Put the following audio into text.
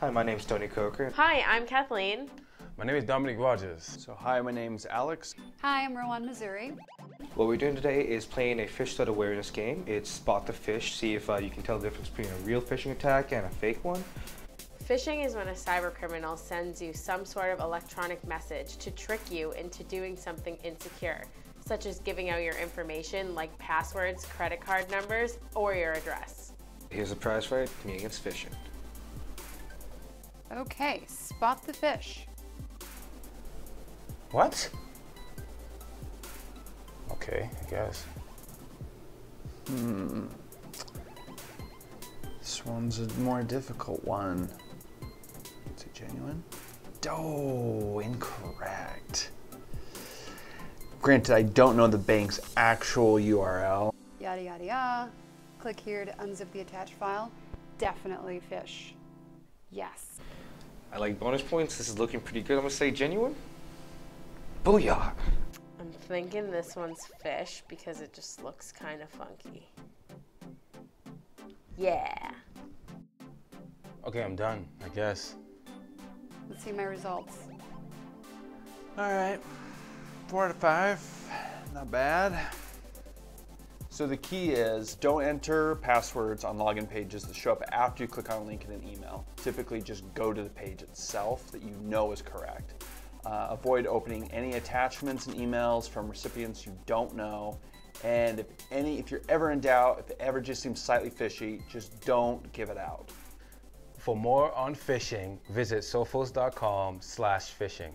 Hi, my name's Tony Coker. Hi, I'm Kathleen. My name is Dominic Rogers. So hi, my name's Alex. Hi, I'm Rowan Missouri. What we're doing today is playing a phish threat awareness game. It's spot the phish, see if uh, you can tell the difference between a real phishing attack and a fake one. Phishing is when a cybercriminal sends you some sort of electronic message to trick you into doing something insecure, such as giving out your information like passwords, credit card numbers, or your address. Here's a prize fight, me against phishing. Okay, spot the phish. What? Okay, I guess. Hmm. This one's a more difficult one. Is it genuine? Oh, incorrect. Granted, I don't know the bank's actual URL. Yada yada yada. Click here to unzip the attached file. Definitely phish. Yes. I like bonus points. This is looking pretty good. I'm gonna say genuine. Booyah! I'm thinking this one's phish because it just looks kind of funky. Yeah. Okay, I'm done, I guess. Let's see my results. All right, four out of five. Not bad. So the key is don't enter passwords on login pages that show up after you click on a link in an email. Typically just go to the page itself that you know is correct. Uh, avoid opening any attachments and emails from recipients you don't know. And if any, if you're ever in doubt, if it ever just seems slightly fishy, just don't give it out. For more on phishing, visit sophos.com slash phishing.